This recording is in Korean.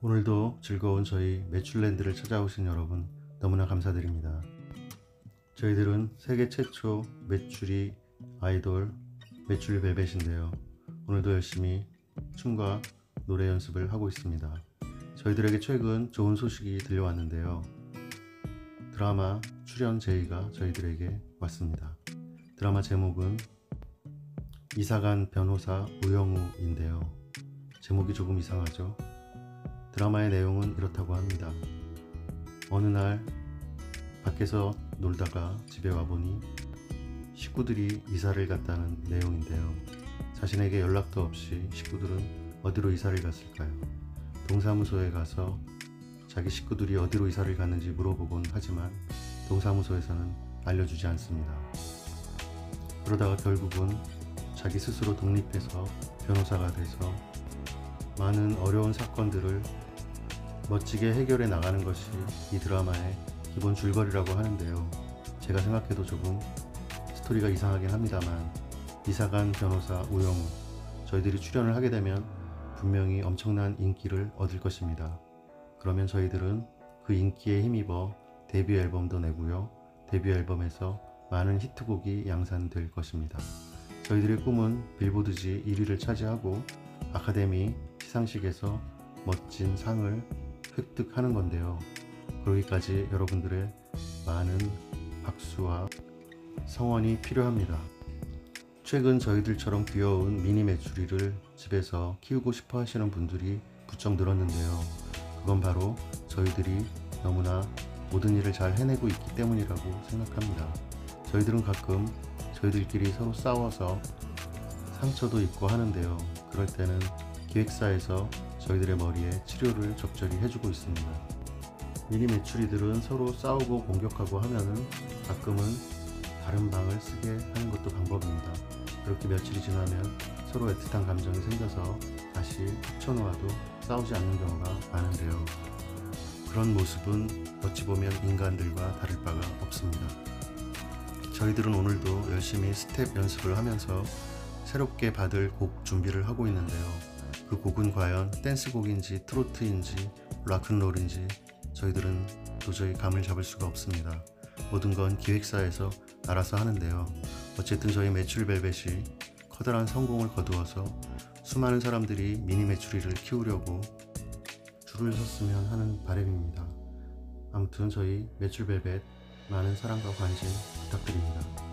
오늘도 즐거운 저희 매출랜드를 찾아오신 여러분 너무나 감사드립니다. 저희들은 세계 최초 매출이 아이돌 매출 벨벳인데요. 오늘도 열심히 춤과 노래 연습을 하고 있습니다. 저희들에게 최근 좋은 소식이 들려왔는데요. 드라마 출연 제의가 저희들에게 왔습니다. 드라마 제목은 이사간 변호사 우영우인데요. 제목이 조금 이상하죠? 드라마의 내용은 이렇다고 합니다. 어느 날 밖에서 놀다가 집에 와보니 식구들이 이사를 갔다는 내용인데요. 자신에게 연락도 없이 식구들은 어디로 이사를 갔을까요? 동사무소에 가서 자기 식구들이 어디로 이사를 갔는지 물어보곤 하지만 동사무소에서는 알려주지 않습니다. 그러다가 결국은 자기 스스로 독립해서 변호사가 돼서 많은 어려운 사건들을 멋지게 해결해 나가는 것이 이 드라마의 기본 줄거리라고 하는데요. 제가 생각해도 조금 스토리가 이상하긴 합니다만 이사간 변호사 우영우 저희들이 출연을 하게 되면 분명히 엄청난 인기를 얻을 것입니다. 그러면 저희들은 그 인기에 힘입어 데뷔 앨범도 내고요. 데뷔 앨범에서 많은 히트곡이 양산될 것입니다. 저희들의 꿈은 빌보드지 1위를 차지하고 아카데미 시상식에서 멋진 상을 획득하는 건데요. 그러기까지 여러분들의 많은 박수와 성원이 필요합니다. 최근 저희들처럼 귀여운 미니 메추리를 집에서 키우고 싶어 하시는 분들이 부쩍 늘었는데요. 그건 바로 저희들이 너무나 모든 일을 잘 해내고 있기 때문이라고 생각합니다. 저희들은 가끔 저희들끼리 서로 싸워서 상처도 있고 하는데요. 그럴 때는 기획사에서 저희들의 머리에 치료를 적절히 해주고 있습니다. 미니 메추리들은 서로 싸우고 공격하고 하면은 가끔은 다른 방을 쓰게 하는 것도 방법입니다. 그렇게 며칠이 지나면 서로 애틋한 감정이 생겨서 다시 합쳐놓아도 싸우지 않는 경우가 많은데요. 그런 모습은 어찌 보면 인간들과 다를 바가 없습니다. 저희들은 오늘도 열심히 스텝 연습을 하면서 새롭게 받을 곡 준비를 하고 있는데요. 그 곡은 과연 댄스곡인지 트로트인지 락큰롤인지 저희들은 도저히 감을 잡을 수가 없습니다. 모든 건 기획사에서 알아서 하는데요. 어쨌든 저희 매출 벨벳이 커다란 성공을 거두어서 수많은 사람들이 미니 매출이를 키우려고 줄을 섰으면 하는 바람입니다. 아무튼 저희 매출 벨벳 많은 사랑과 관심 부탁드립니다.